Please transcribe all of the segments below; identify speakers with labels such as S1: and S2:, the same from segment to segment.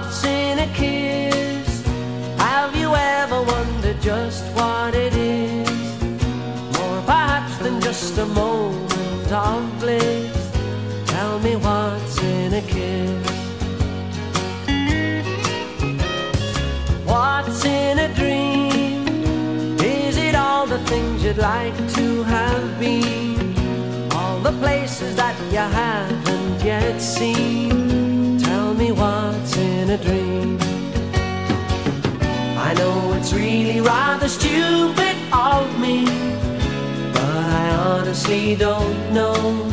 S1: thoughts in a kiss. Have you ever wondered just what it is? More perhaps than just a moment of bliss. Tell me what's in a kiss. What's in a dream? Is it all the things you'd like to have been? All the places that you haven't yet seen? Tell me what. Rather stupid of me, but I honestly don't know.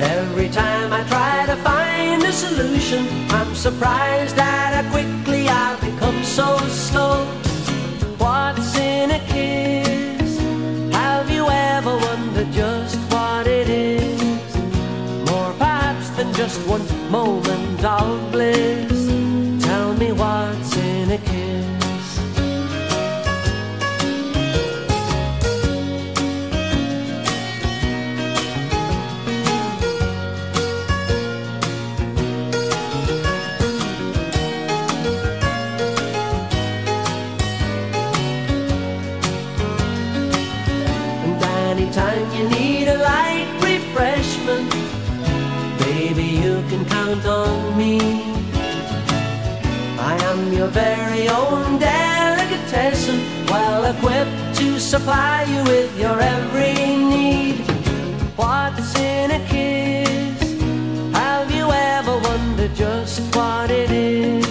S1: Every time I try to find a solution, I'm surprised that how quickly I become so slow. What's in a kiss? Have you ever wondered just what it is? More perhaps than just one moment of bliss. Tell me what's in a kiss. Anytime you need a light refreshment, baby, you can count on me. I am your very own delicatessen, well equipped to supply you with your every need. What's in a kiss? Have you ever wondered just what it is?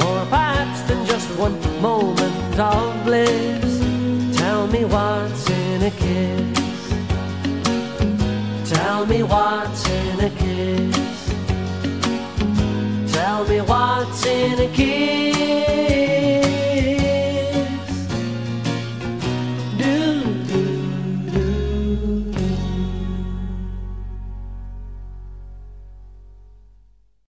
S1: More perhaps than just one moment of bliss. Tell me what's in a kiss. Tell me what's in a kiss. Tell me what's in a kiss.